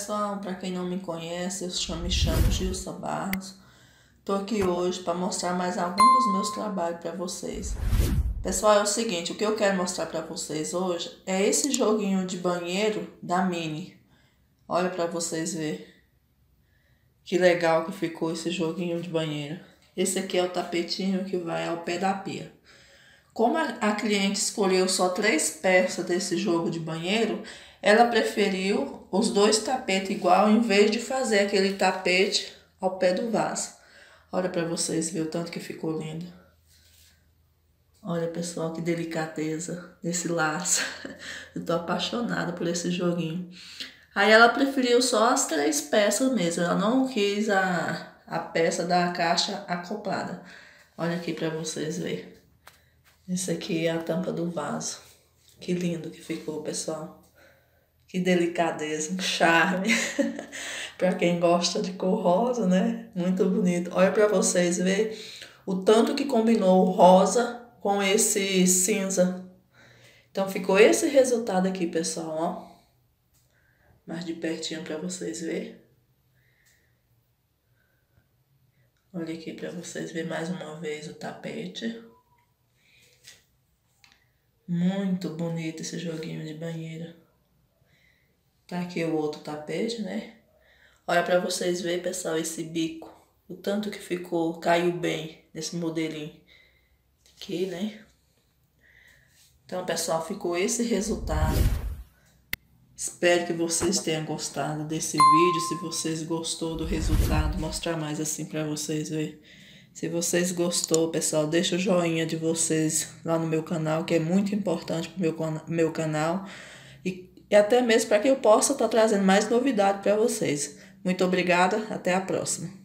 pessoal, para quem não me conhece, eu me chamo Gilson Barros. Tô aqui hoje para mostrar mais algum dos meus trabalhos para vocês. Pessoal, é o seguinte, o que eu quero mostrar para vocês hoje é esse joguinho de banheiro da Mini. Olha para vocês ver. Que legal que ficou esse joguinho de banheiro. Esse aqui é o tapetinho que vai ao pé da pia. Como a cliente escolheu só três peças desse jogo de banheiro, ela preferiu os dois tapetes igual em vez de fazer aquele tapete ao pé do vaso. Olha para vocês ver o tanto que ficou lindo. Olha, pessoal, que delicadeza desse laço. Eu tô apaixonada por esse joguinho. Aí ela preferiu só as três peças mesmo. Ela não quis a, a peça da caixa acoplada. Olha aqui para vocês verem. Esse aqui é a tampa do vaso. Que lindo que ficou, pessoal. Que delicadeza, um charme. para quem gosta de cor rosa, né? Muito bonito. Olha para vocês ver o tanto que combinou o rosa com esse cinza. Então ficou esse resultado aqui, pessoal, ó. Mais de pertinho para vocês ver. Olha aqui para vocês ver mais uma vez o tapete. Muito bonito esse joguinho de banheiro. Tá aqui o outro tapete, né? Olha para vocês verem, pessoal, esse bico. O tanto que ficou, caiu bem nesse modelinho. Aqui, né? Então, pessoal, ficou esse resultado. Espero que vocês tenham gostado desse vídeo. Se vocês gostou do resultado, mostrar mais assim para vocês verem. Se vocês gostou, pessoal, deixa o joinha de vocês lá no meu canal, que é muito importante para o meu, meu canal. E, e até mesmo para que eu possa estar tá trazendo mais novidade para vocês. Muito obrigada, até a próxima.